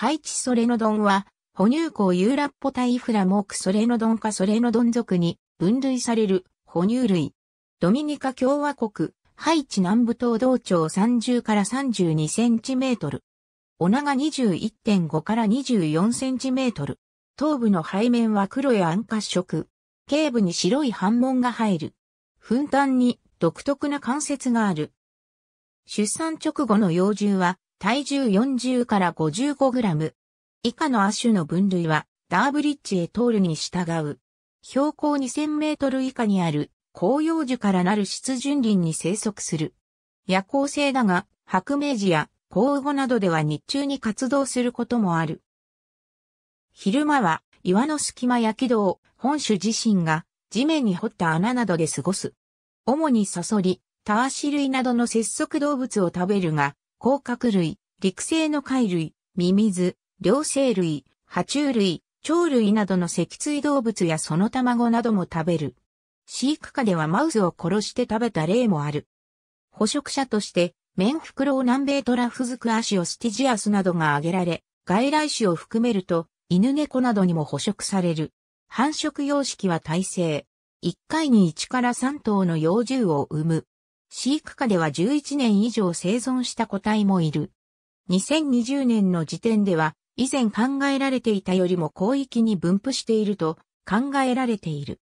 ハイチソレノドンは、哺乳綱ユーラッポタイフラモークソレノドンかソレノドン属に分類される哺乳類。ドミニカ共和国、ハイチ南部東道長30から32センチメートル。お長21.5から24センチメートル。頭部の背面は黒や暗褐色。頸部に白い斑紋が入る。粉端に独特な関節がある。出産直後の幼獣は体重40から55グラム。以下の亜種の分類はダーブリッジへ通るに従う。標高2000メートル以下にある広葉樹からなる湿潤林に生息する。夜行性だが、白明寺や交互などでは日中に活動することもある。昼間は岩の隙間や軌道、本種自身が地面に掘った穴などで過ごす。主にサソリ、タワシ類などの節足動物を食べるが、甲殻類、陸生の貝類、ミミズ、両生類、爬虫類、鳥類などの脊椎動物やその卵なども食べる。飼育下ではマウスを殺して食べた例もある。捕食者として、メンフクロウ南米トラフズクアシオスティジアスなどが挙げられ、外来種を含めると、犬猫などにも捕食される。繁殖様式は耐性。1回に1から3頭の幼獣を産む。飼育下では11年以上生存した個体もいる。2020年の時点では、以前考えられていたよりも広域に分布していると考えられている。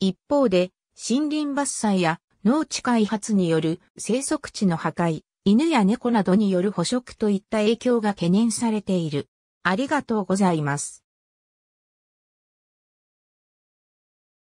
一方で、森林伐採や農地開発による生息地の破壊、犬や猫などによる捕食といった影響が懸念されている。ありがとうございます。